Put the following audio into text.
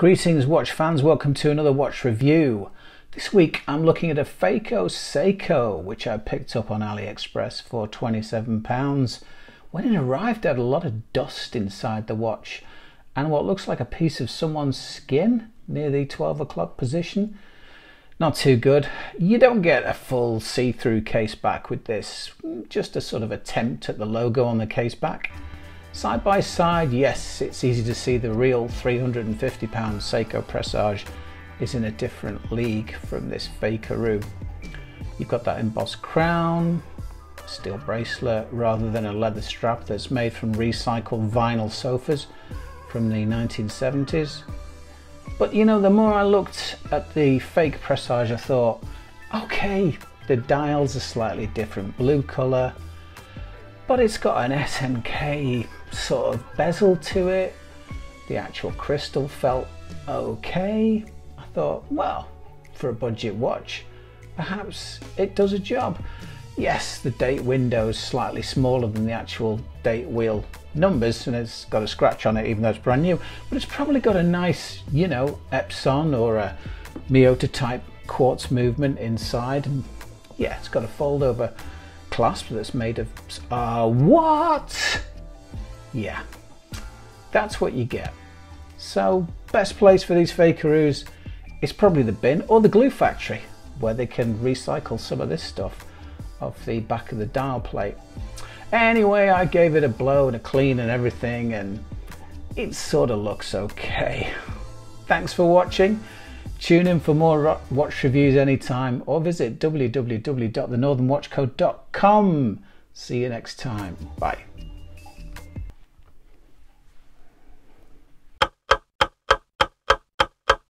Greetings watch fans, welcome to another watch review. This week I'm looking at a Feiko Seiko which I picked up on AliExpress for £27. When it arrived it had a lot of dust inside the watch and what looks like a piece of someone's skin near the 12 o'clock position. Not too good. You don't get a full see-through case back with this, just a sort of attempt at the logo on the case back. Side by side, yes, it's easy to see the real 350 pound Seiko Presage is in a different league from this Fakeroo. You've got that embossed crown, steel bracelet rather than a leather strap that's made from recycled vinyl sofas from the 1970s. But you know, the more I looked at the fake Presage, I thought, okay, the dials are slightly different, blue colour, but it's got an SNK sort of bezel to it. The actual crystal felt okay. I thought, well, for a budget watch, perhaps it does a job. Yes, the date window is slightly smaller than the actual date wheel numbers and it's got a scratch on it even though it's brand new, but it's probably got a nice, you know, Epson or a Miyota type quartz movement inside and yeah, it's got a fold over clasp that's made of uh, what? Yeah, that's what you get. So best place for these fakeroos is probably the bin or the glue factory where they can recycle some of this stuff off the back of the dial plate. Anyway, I gave it a blow and a clean and everything and it sort of looks okay. Thanks for watching. Tune in for more watch reviews anytime or visit www.thenorthernwatchco.com. See you next time. Bye.